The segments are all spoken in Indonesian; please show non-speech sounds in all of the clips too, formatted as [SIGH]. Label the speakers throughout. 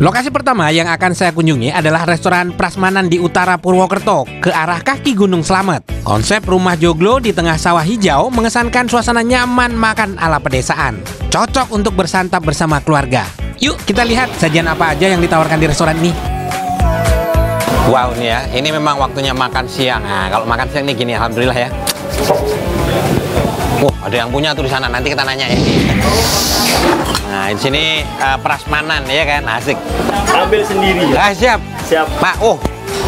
Speaker 1: Lokasi pertama yang akan saya kunjungi adalah restoran Prasmanan di utara Purwokerto ke arah kaki Gunung Slamet. Konsep rumah joglo di tengah sawah hijau mengesankan suasana nyaman makan ala pedesaan. Cocok untuk bersantap bersama keluarga. Yuk kita lihat sajian apa aja yang ditawarkan di restoran ini. Wow nih ya, ini memang waktunya makan siang. Nah, kalau makan siang nih gini, alhamdulillah ya. Wah, ada yang punya tuh di sana. Nanti kita nanya ya. Nah, di sini uh, prasmanan ya kan, asik.
Speaker 2: Ambil sendiri ya.
Speaker 1: Ah, siap.
Speaker 2: Siap.
Speaker 1: Pak, oh,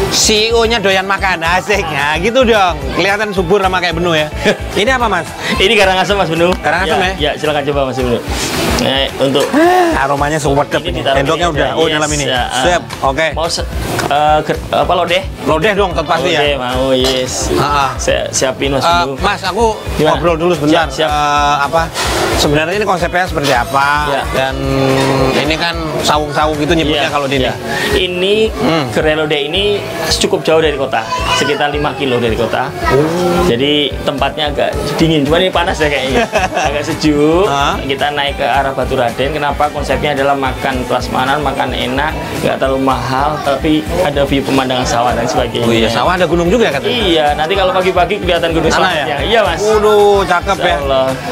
Speaker 1: CEO-nya doyan makan, asik. Nah, gitu dong. Kelihatan subur sama kayak Benu ya. [LAUGHS] Ini apa, Mas?
Speaker 2: Ini Karangasem Mas Benu.
Speaker 1: Karangasem ya?
Speaker 2: Ya, silakan coba Mas Benu. Nah, untuk
Speaker 1: Aromanya sedap
Speaker 2: Ini
Speaker 1: Endoknya udah. Oh,
Speaker 2: yes,
Speaker 1: dalam ini.
Speaker 2: ya, ah.
Speaker 1: Siap. Oke.
Speaker 2: mau se- eh, ger- apa lodeh?
Speaker 1: Lodeh dong, tetap pasti
Speaker 2: Lodeh,
Speaker 1: ya.
Speaker 2: mau yes.
Speaker 1: Ah, ah.
Speaker 2: Saya siapin Mas Benu.
Speaker 1: mas, aku
Speaker 2: Gimana?
Speaker 1: ngobrol dulu sebentar.
Speaker 2: Siap, siap.
Speaker 1: Eh, apa? Sebenarnya ini konsepnya seperti apa?
Speaker 2: Ya.
Speaker 1: Dan ini kan saung-saung gitu nyebutnya
Speaker 2: Iya,
Speaker 1: kalau di ini.
Speaker 2: iya. Ini
Speaker 1: Hmm.
Speaker 2: gerai lodeh ini cukup jauh dari kota, sekitar 5 kilo dari kota.
Speaker 1: Oh.
Speaker 2: Jadi tempatnya agak dingin, cuma ini panas ya kayaknya. [LAUGHS] agak sejuk.
Speaker 1: Ah.
Speaker 2: Kita naik ke arah Batu Raden. Kenapa? Konsepnya adalah makan prasmanan, makan enak, nggak terlalu mahal, tapi ada view pemandangan sawah dan sebagainya.
Speaker 1: Oh iya, sawah ada gunung juga ya katanya.
Speaker 2: Iya, nanti kalau pagi-pagi kelihatan gunung
Speaker 1: Sana
Speaker 2: sawahnya.
Speaker 1: ya?
Speaker 2: Iya mas.
Speaker 1: Waduh, cakep ya.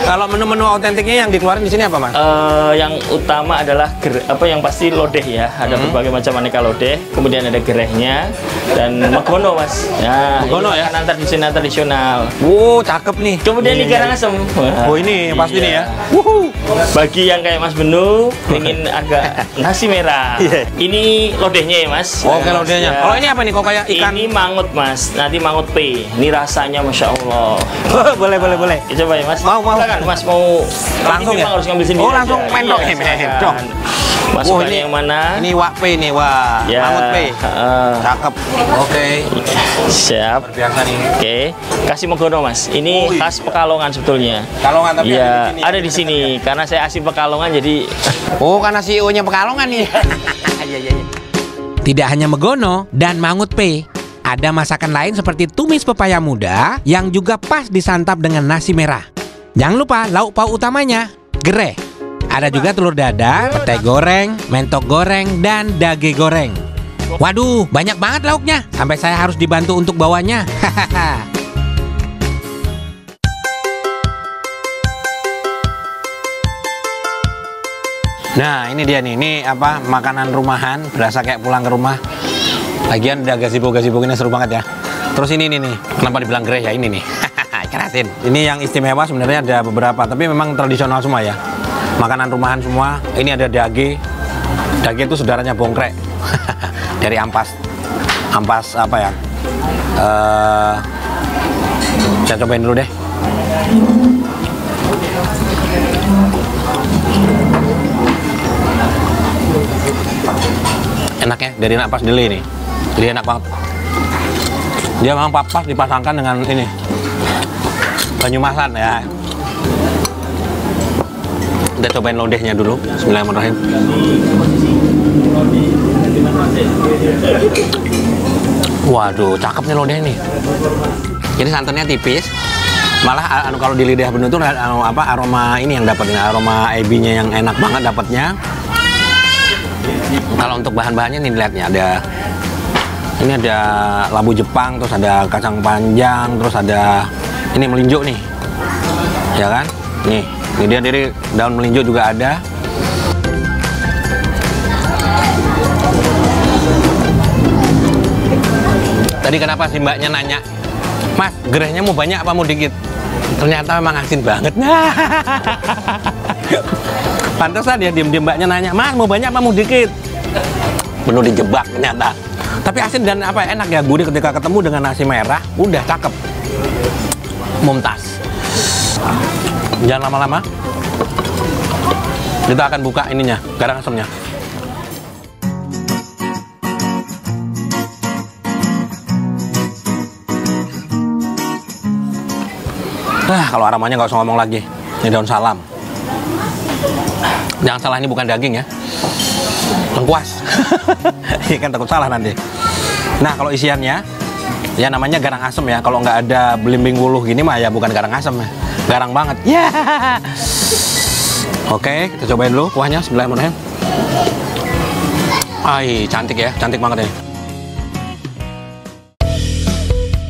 Speaker 1: Kalau menu-menu autentiknya yang dikeluarin di sini apa, Mas?
Speaker 2: Eh, yang utama adalah ger- apa yang pasti lodeh ya ada
Speaker 1: Hmm.
Speaker 2: berbagai macam aneka lodeh kemudian ada gerehnya dan megono mas nah
Speaker 1: Megono ya?
Speaker 2: makanan tradisional tradisional
Speaker 1: Wow, cakep nih.
Speaker 2: kemudian
Speaker 1: Iya,
Speaker 2: di. Karangasem
Speaker 1: Oh ini pasti nih ya.
Speaker 2: iya.
Speaker 1: Wuhu.
Speaker 2: bagi yang kayak Mas Benu ingin agak nasi merah [LAUGHS]
Speaker 1: Iya.
Speaker 2: ini lodehnya ya mas
Speaker 1: Oh, Oke, lodehnya.
Speaker 2: Ya.
Speaker 1: Kalau ini apa nih? Kok kayak ikan?
Speaker 2: ini mangut mas nanti mangut P ini rasanya masya Allah [LAUGHS]
Speaker 1: boleh, boleh, boleh.
Speaker 2: Ya, coba ya mas
Speaker 1: Mau, mau.
Speaker 2: Mas mau
Speaker 1: Langsung ya?
Speaker 2: harus ngambil sendiri
Speaker 1: Oh, langsung
Speaker 2: aja.
Speaker 1: mendok ya, mendok.
Speaker 2: Mas
Speaker 1: Wah,
Speaker 2: sukanya yang mana
Speaker 1: Ini wak P nih, wah.
Speaker 2: Ya,
Speaker 1: Mangut P.
Speaker 2: heeh.
Speaker 1: Cakep. Oke.
Speaker 2: Siap.
Speaker 1: Biasa nih.
Speaker 2: Oke, kasih megono mas. Ini
Speaker 1: Oh, iya.
Speaker 2: khas Pekalongan sebetulnya.
Speaker 1: Kalau nggak tapi ada di
Speaker 2: Iya,
Speaker 1: sini.
Speaker 2: ada di sini. Karena saya asli Pekalongan jadi
Speaker 1: Oh, karena CEO-nya Pekalongan nih. [LAUGHS] Iya, iya, iya. Tidak hanya megono dan mangut P, ada masakan lain seperti tumis pepaya muda yang juga pas disantap dengan nasi merah. Jangan lupa lauk pauk utamanya, gereh. Ada juga telur dadar, petai goreng, mentok goreng, dan dage goreng. Waduh, banyak banget lauknya. Sampai saya harus dibantu untuk bawanya. [LAUGHS] Nah ini dia nih, ini apa makanan rumahan, berasa kayak pulang ke rumah. Lagian ada gazebo-gazebo ini seru banget ya. Terus ini nih nih, kenapa dibilang grey ya ini nih. [LAUGHS] Ikan asin. Ini yang istimewa sebenarnya ada beberapa, tapi memang tradisional semua ya. Makanan rumahan semua. Ini ada dage. Dage itu saudaranya bongkrek. [LAUGHS] Dari ampas. Ampas apa ya? Eh, saya cobain dulu deh. enaknya dari napas deli ini jadi enak banget dia memang papas dipasangkan dengan ini banyumasan ya kita cobain lodehnya dulu Bismillahirrahmanirrahim waduh cakep nih lodeh nih jadi santannya tipis malah anu kalau di lidah bener tuh anu, apa aroma ini yang dapat ini aroma ebinya yang enak banget dapatnya kalau untuk bahan-bahannya nih lihatnya ada ini ada labu Jepang, terus ada kacang panjang, terus ada ini melinjo nih, ya kan? Nih, ini dia dari daun melinjo juga ada. Tadi kenapa sih mbaknya nanya, Mas, gerehnya mau banyak apa mau dikit? Ternyata memang asin banget. [LAUGHS] Pantesan dia diem-diem mbaknya nanya, Mas mau banyak apa mau dikit? Penuh dijebak ternyata. Tapi asin dan apa enak ya gurih ketika ketemu dengan nasi merah, udah cakep. Mumtaz. Jangan lama-lama. Kita akan buka ininya, garang asemnya. Nah, kalau aromanya nggak usah ngomong lagi. Ini daun salam. Jangan salah ini bukan daging ya. Lengkuas. [LAUGHS] Iya kan takut salah nanti. Nah, kalau isiannya ya namanya garang asem ya. Kalau nggak ada belimbing wuluh gini mah ya bukan garang asem ya. Garang banget. [LAUGHS] Ya. Oke, kita cobain dulu kuahnya. Bismillahirrahmanirrahim. Ay, cantik ya, cantik banget ini.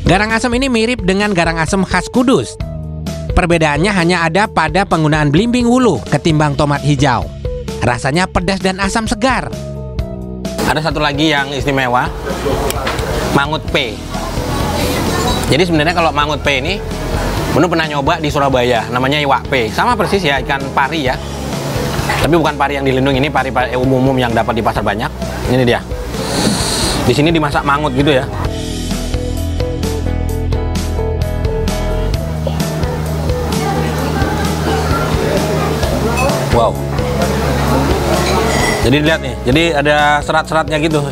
Speaker 3: Garang asem ini mirip dengan garang asem khas Kudus. Perbedaannya hanya ada pada penggunaan belimbing wulu ketimbang tomat hijau. Rasanya pedas dan asam segar.
Speaker 1: Ada satu lagi yang istimewa, mangut P. Jadi sebenarnya kalau mangut P ini, Menu pernah nyoba di Surabaya, namanya iwak P. Sama persis ya ikan pari ya. Tapi bukan pari yang dilindungi, ini pari, pari umum-umum yang dapat di pasar banyak. Ini dia. Di sini dimasak mangut gitu ya. Jadi lihat nih, jadi ada serat-seratnya gitu.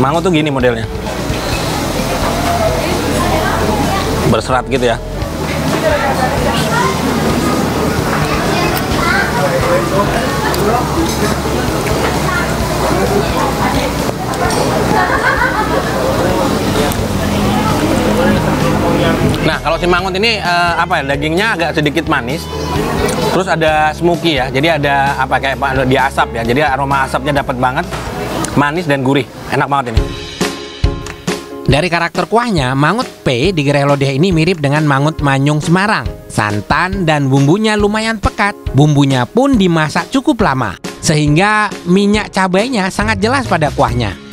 Speaker 1: Mangut tuh gini modelnya. Berserat gitu ya. Mangut ini eh, apa ya? Dagingnya agak sedikit manis. Terus ada smoky ya. Jadi ada apa kayak di asap ya. Jadi aroma asapnya dapat banget. Manis dan gurih. Enak banget ini.
Speaker 3: Dari karakter kuahnya, mangut P di gerai lodeh ini mirip dengan mangut manyung Semarang. Santan dan bumbunya lumayan pekat. Bumbunya pun dimasak cukup lama. Sehingga minyak cabainya sangat jelas pada kuahnya.